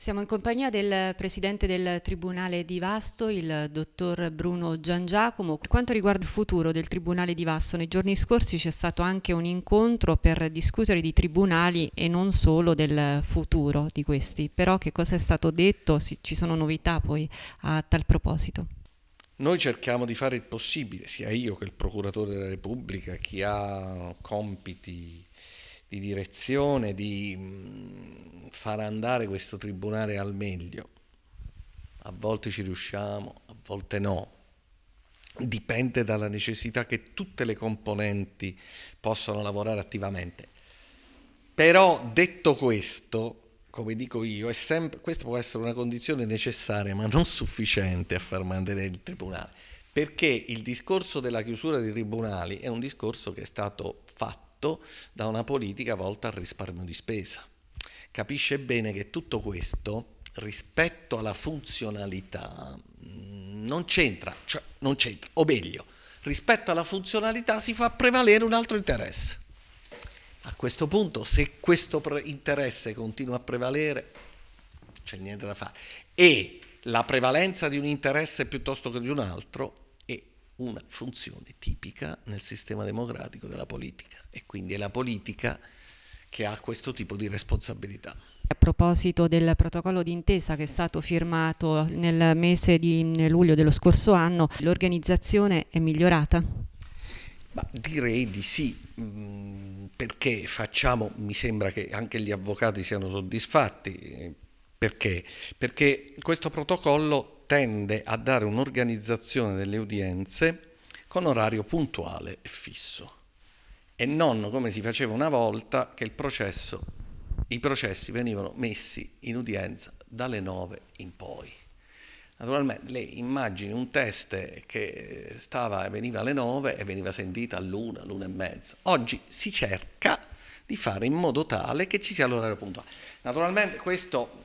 Siamo in compagnia del presidente del Tribunale di Vasto, il dottor Bruno Giangiacomo. Per quanto riguarda il futuro del Tribunale di Vasto, nei giorni scorsi c'è stato anche un incontro per discutere di tribunali e non solo del futuro di questi. Però che cosa è stato detto? Ci sono novità poi a tal proposito? Noi cerchiamo di fare il possibile, sia io che il Procuratore della Repubblica, chi ha compiti di direzione, di mm, far andare questo tribunale al meglio. A volte ci riusciamo, a volte no. Dipende dalla necessità che tutte le componenti possano lavorare attivamente. Però detto questo, come dico io, sempre, questa può essere una condizione necessaria ma non sufficiente a far mantenere il tribunale, perché il discorso della chiusura dei tribunali è un discorso che è stato fatto fatto da una politica volta al risparmio di spesa. Capisce bene che tutto questo rispetto alla funzionalità mm, non c'entra, cioè non c'entra, o meglio, rispetto alla funzionalità si fa prevalere un altro interesse. A questo punto, se questo interesse continua a prevalere, c'è niente da fare. E la prevalenza di un interesse piuttosto che di un altro una funzione tipica nel sistema democratico della politica e quindi è la politica che ha questo tipo di responsabilità. A proposito del protocollo d'intesa che è stato firmato nel mese di luglio dello scorso anno, l'organizzazione è migliorata? Ma direi di sì, mm, perché facciamo, mi sembra che anche gli avvocati siano soddisfatti, perché? Perché questo protocollo tende a dare un'organizzazione delle udienze con orario puntuale e fisso e non come si faceva una volta che processo, i processi venivano messi in udienza dalle 9 in poi. Naturalmente lei immagini un test che stava, veniva alle 9 e veniva sentita all'una, l'una e mezza. Oggi si cerca di fare in modo tale che ci sia l'orario puntuale. Naturalmente questo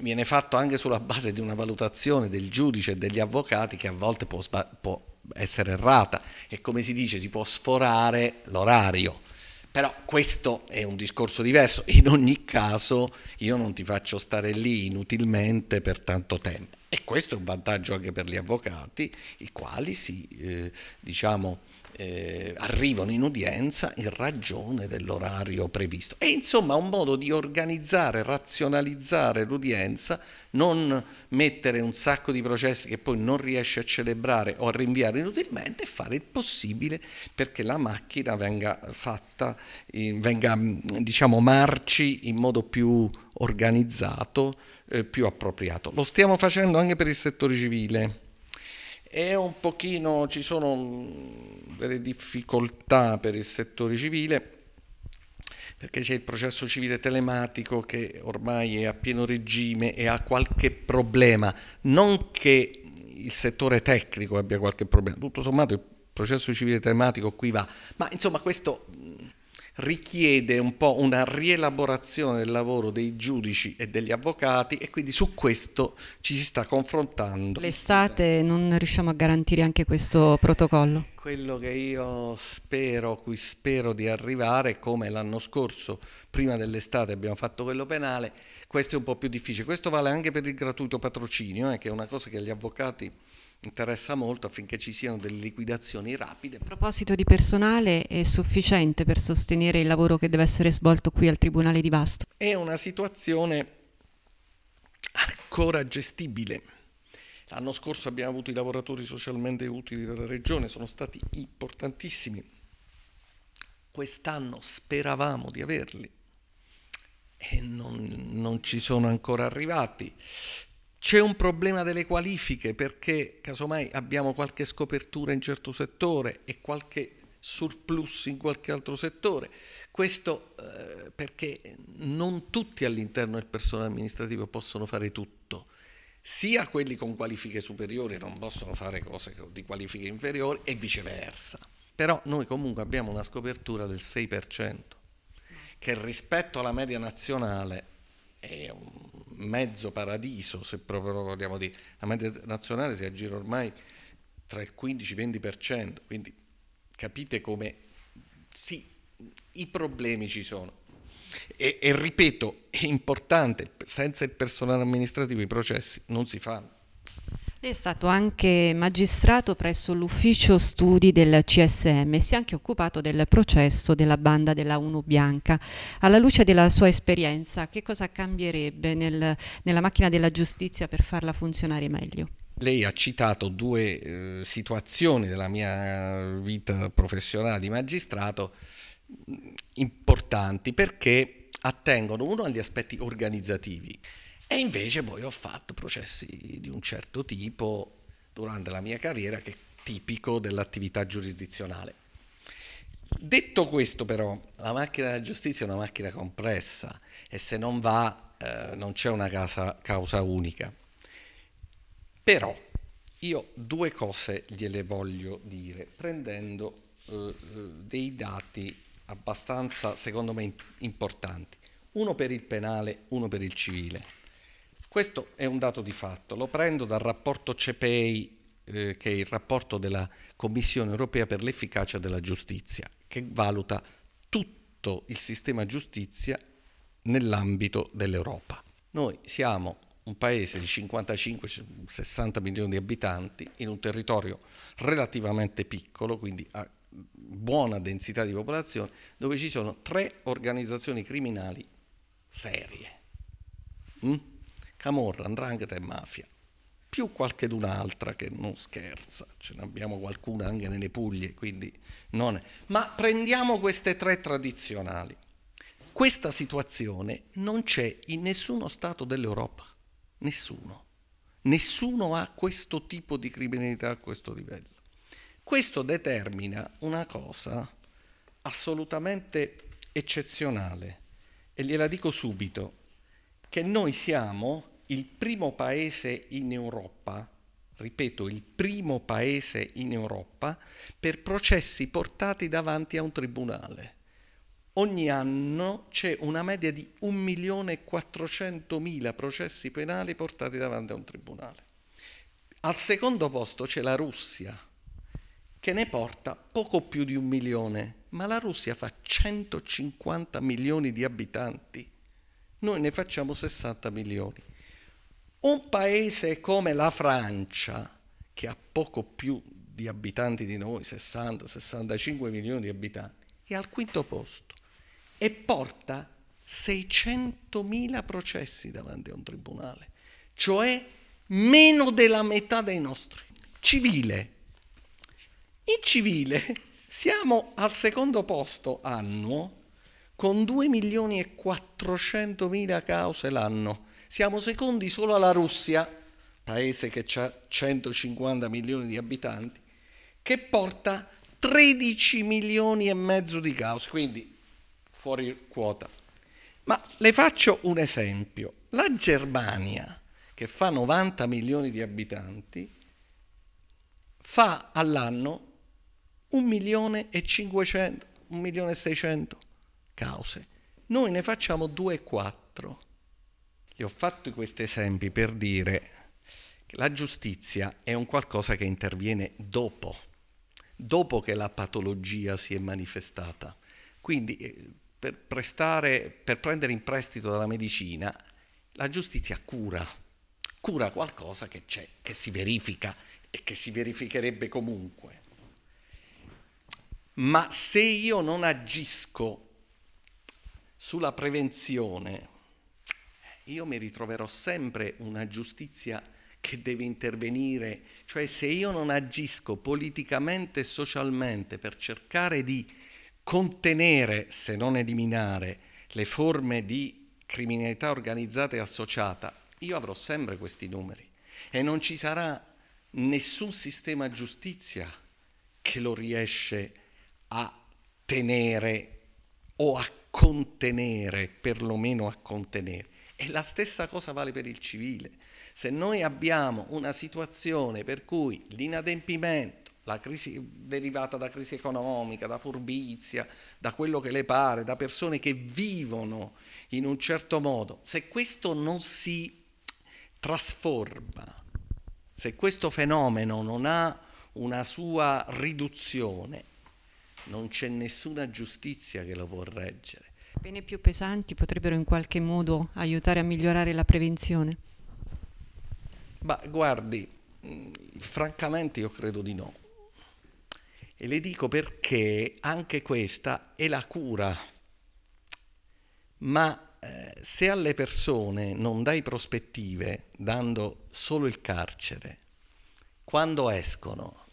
viene fatto anche sulla base di una valutazione del giudice e degli avvocati che a volte può, può essere errata e come si dice si può sforare l'orario. Però questo è un discorso diverso, in ogni caso io non ti faccio stare lì inutilmente per tanto tempo. E questo è un vantaggio anche per gli avvocati, i quali si, eh, diciamo, eh, arrivano in udienza in ragione dell'orario previsto. E insomma un modo di organizzare, razionalizzare l'udienza, non mettere un sacco di processi che poi non riesce a celebrare o a rinviare inutilmente e fare il possibile perché la macchina venga fatta, venga diciamo marci in modo più organizzato, eh, più appropriato. Lo stiamo facendo anche per il settore civile è un pochino, ci sono mm, delle difficoltà per il settore civile perché c'è il processo civile telematico che ormai è a pieno regime e ha qualche problema, non che il settore tecnico abbia qualche problema, tutto sommato il processo civile telematico qui va, ma insomma questo richiede un po' una rielaborazione del lavoro dei giudici e degli avvocati e quindi su questo ci si sta confrontando. L'estate non riusciamo a garantire anche questo protocollo? Quello che io spero, cui spero di arrivare, come l'anno scorso, prima dell'estate abbiamo fatto quello penale, questo è un po' più difficile. Questo vale anche per il gratuito patrocinio, eh, che è una cosa che gli avvocati interessa molto affinché ci siano delle liquidazioni rapide. A proposito di personale, è sufficiente per sostenere il lavoro che deve essere svolto qui al Tribunale di Vasto? È una situazione ancora gestibile. L'anno scorso abbiamo avuto i lavoratori socialmente utili della Regione, sono stati importantissimi. Quest'anno speravamo di averli e non, non ci sono ancora arrivati. C'è un problema delle qualifiche perché casomai abbiamo qualche scopertura in certo settore e qualche surplus in qualche altro settore. Questo eh, perché non tutti all'interno del personale amministrativo possono fare tutto. Sia quelli con qualifiche superiori non possono fare cose di qualifiche inferiori e viceversa. Però noi comunque abbiamo una scopertura del 6%, che rispetto alla media nazionale è un mezzo paradiso, se proprio lo vogliamo dire. La media nazionale si aggira ormai tra il 15-20%, quindi capite come sì, i problemi ci sono. E, e ripeto, è importante, senza il personale amministrativo i processi non si fanno. È stato anche magistrato presso l'ufficio studi del CSM e si è anche occupato del processo della banda della UNU Bianca. Alla luce della sua esperienza, che cosa cambierebbe nel, nella macchina della giustizia per farla funzionare meglio? Lei ha citato due eh, situazioni della mia vita professionale di magistrato importanti perché attengono uno agli aspetti organizzativi e invece poi ho fatto processi di un certo tipo durante la mia carriera che è tipico dell'attività giurisdizionale. Detto questo però, la macchina della giustizia è una macchina complessa e se non va eh, non c'è una casa, causa unica. Però io due cose gliele voglio dire prendendo eh, dei dati abbastanza, secondo me, importanti. Uno per il penale, uno per il civile. Questo è un dato di fatto, lo prendo dal rapporto CPEI, eh, che è il rapporto della Commissione europea per l'efficacia della giustizia, che valuta tutto il sistema giustizia nell'ambito dell'Europa. Noi siamo un paese di 55-60 milioni di abitanti in un territorio relativamente piccolo, quindi a buona densità di popolazione, dove ci sono tre organizzazioni criminali serie. Mm? Camorra, andrangheta e mafia, più qualche d'un'altra che non scherza, ce ne abbiamo qualcuna anche nelle Puglie, quindi non è. Ma prendiamo queste tre tradizionali. Questa situazione non c'è in nessuno Stato dell'Europa, nessuno. Nessuno ha questo tipo di criminalità a questo livello. Questo determina una cosa assolutamente eccezionale e gliela dico subito, che noi siamo il primo paese in Europa, ripeto, il primo paese in Europa per processi portati davanti a un tribunale. Ogni anno c'è una media di 1.400.000 processi penali portati davanti a un tribunale. Al secondo posto c'è la Russia, che ne porta poco più di un milione, ma la Russia fa 150 milioni di abitanti, noi ne facciamo 60 milioni. Un paese come la Francia, che ha poco più di abitanti di noi, 60-65 milioni di abitanti, è al quinto posto e porta 600.000 processi davanti a un tribunale, cioè meno della metà dei nostri. Civile. In civile siamo al secondo posto annuo con 2 milioni e 400 mila cause l'anno siamo secondi solo alla Russia, paese che ha 150 milioni di abitanti, che porta 13 milioni e mezzo di cause, quindi fuori quota. Ma le faccio un esempio. La Germania, che fa 90 milioni di abitanti, fa all'anno 1 milione e 500, 1 milione e 600 cause. Noi ne facciamo 2,4. Gli ho fatto questi esempi per dire che la giustizia è un qualcosa che interviene dopo, dopo che la patologia si è manifestata. Quindi eh, per, prestare, per prendere in prestito dalla medicina, la giustizia cura, cura qualcosa che c'è, che si verifica e che si verificherebbe comunque. Ma se io non agisco sulla prevenzione, io mi ritroverò sempre una giustizia che deve intervenire, cioè se io non agisco politicamente e socialmente per cercare di contenere, se non eliminare, le forme di criminalità organizzata e associata, io avrò sempre questi numeri e non ci sarà nessun sistema giustizia che lo riesce a tenere o a contenere, perlomeno a contenere. E la stessa cosa vale per il civile. Se noi abbiamo una situazione per cui l'inadempimento, la crisi derivata da crisi economica, da furbizia, da quello che le pare, da persone che vivono in un certo modo, se questo non si trasforma, se questo fenomeno non ha una sua riduzione, non c'è nessuna giustizia che lo può reggere. Pene più pesanti potrebbero in qualche modo aiutare a migliorare la prevenzione? Ma guardi, mm, francamente io credo di no. E le dico perché anche questa è la cura. Ma eh, se alle persone non dai prospettive, dando solo il carcere, quando escono,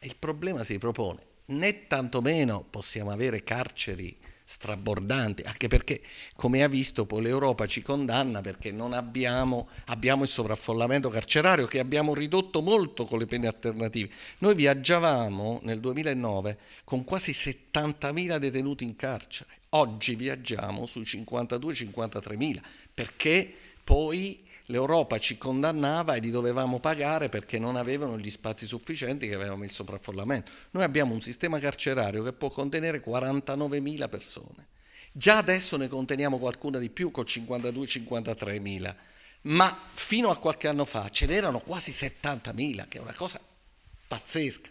il problema si propone. Né tantomeno possiamo avere carceri strabordanti, anche perché, come ha visto, poi l'Europa ci condanna perché non abbiamo, abbiamo il sovraffollamento carcerario che abbiamo ridotto molto con le pene alternative. Noi viaggiavamo nel 2009 con quasi 70.000 detenuti in carcere, oggi viaggiamo sui 52-53.000 perché poi l'Europa ci condannava e li dovevamo pagare perché non avevano gli spazi sufficienti che avevamo il sovraffollamento. Noi abbiamo un sistema carcerario che può contenere 49.000 persone. Già adesso ne conteniamo qualcuna di più con 52-53.000, ma fino a qualche anno fa ce n'erano quasi 70.000, che è una cosa pazzesca.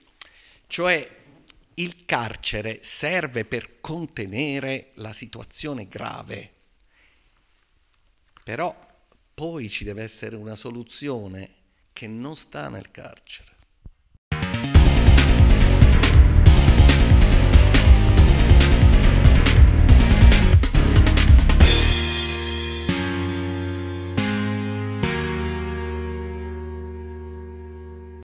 Cioè il carcere serve per contenere la situazione grave, però poi ci deve essere una soluzione che non sta nel carcere.